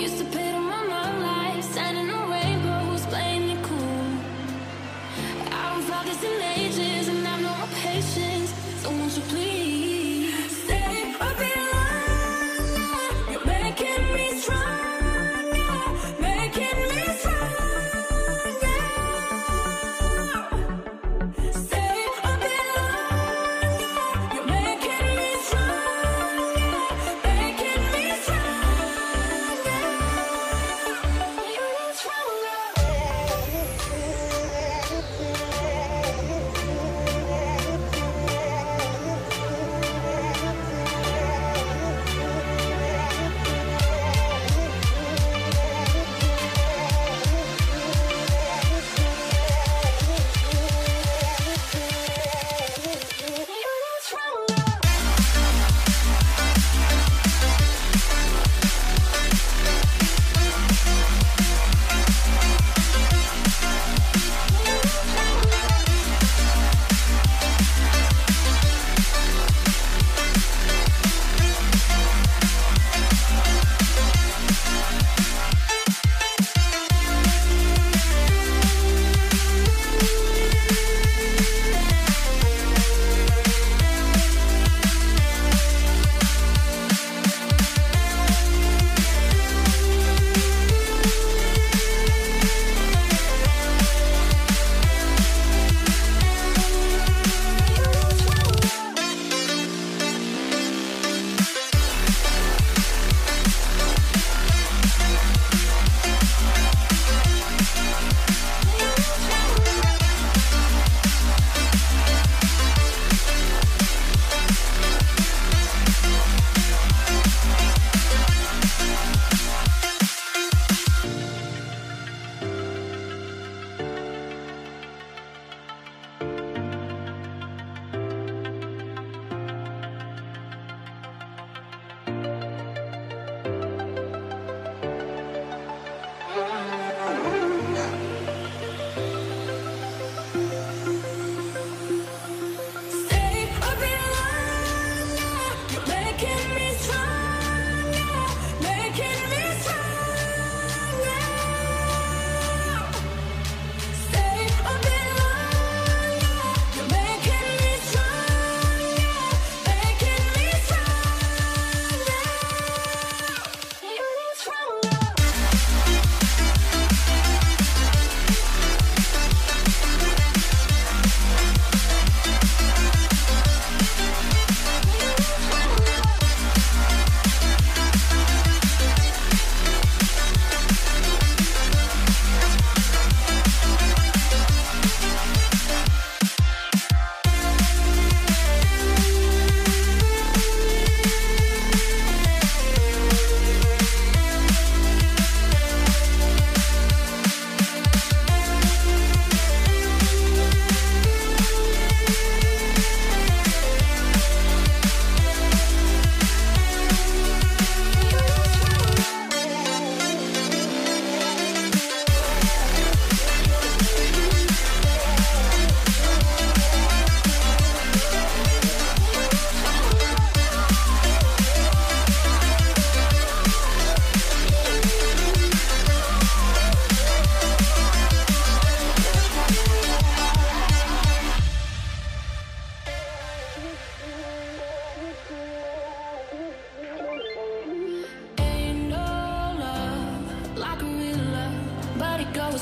used to pay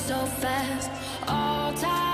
so fast, all tied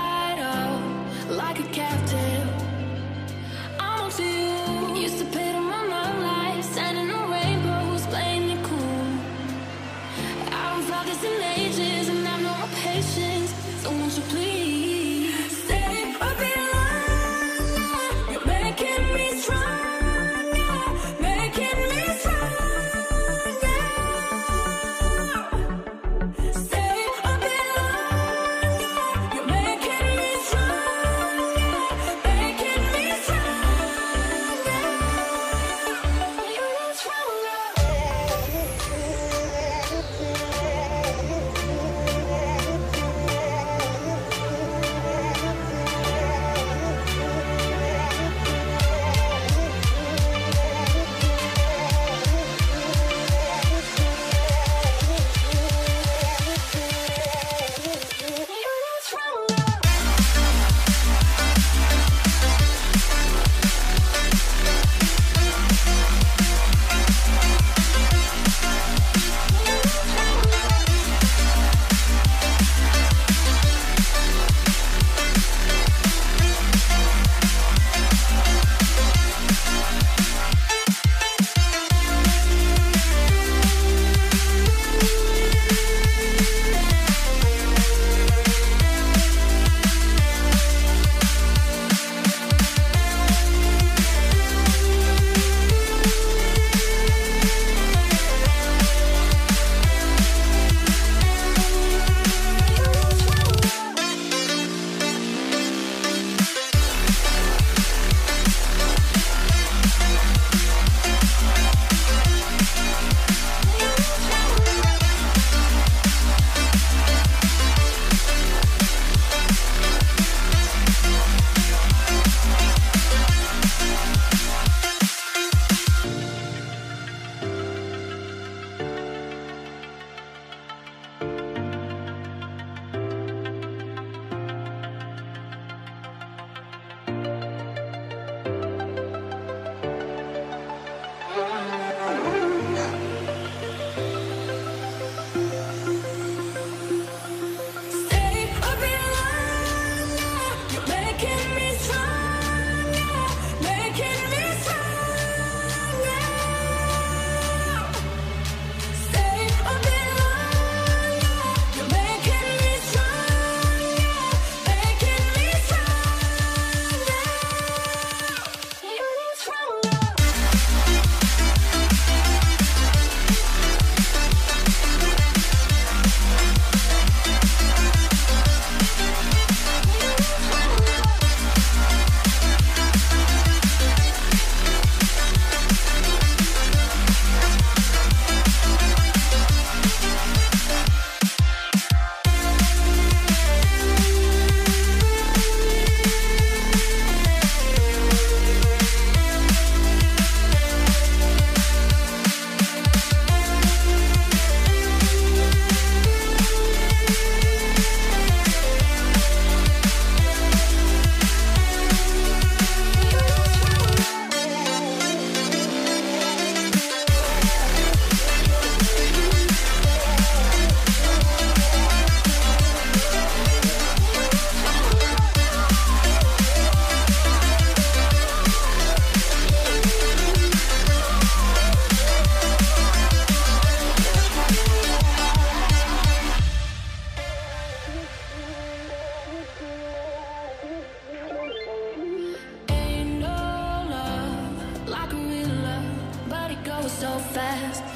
fast.